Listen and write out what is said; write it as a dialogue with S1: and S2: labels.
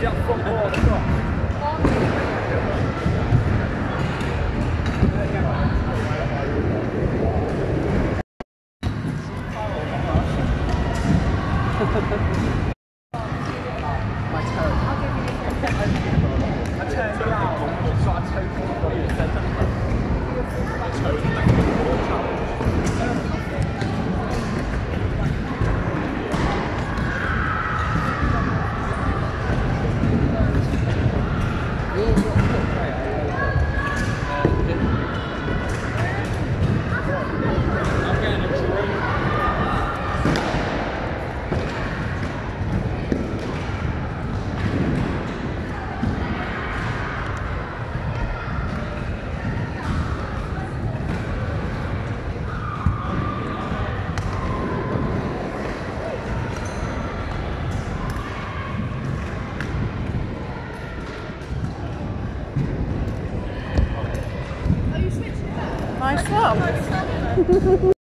S1: 像风波是
S2: one.